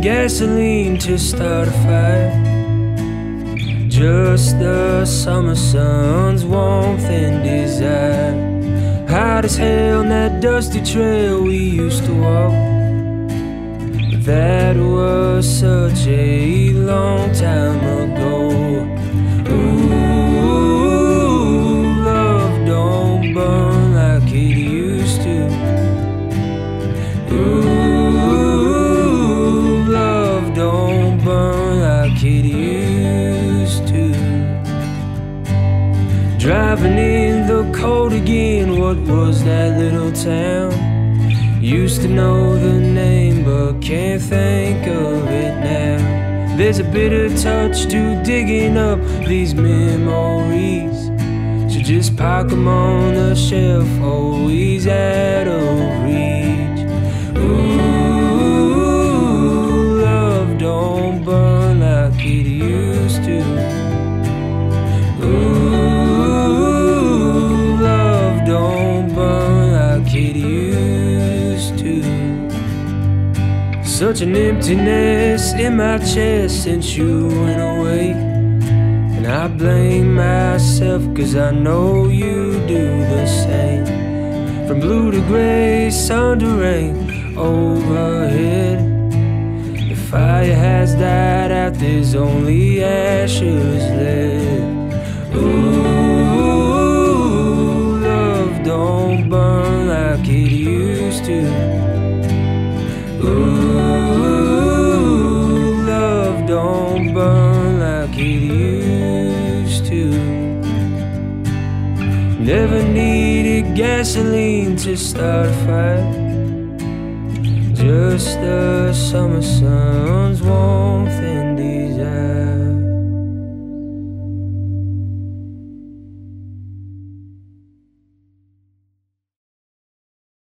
gasoline to start a fire. Just the summer sun's warmth and desire. Hot as hell on that dusty trail we used to walk. That was such a long time ago. Driving in the cold again, what was that little town? Used to know the name, but can't think of it now. There's a bitter touch to digging up these memories. So just park 'em on the shelf, always out of reach. Such an emptiness in my chest since you went away. And I blame myself cause I know you do the same. From blue to gray, sun to rain, overhead. The fire has died out, there's only ashes left. Ooh, Never needed gasoline to start a fire. Just the summer sun's and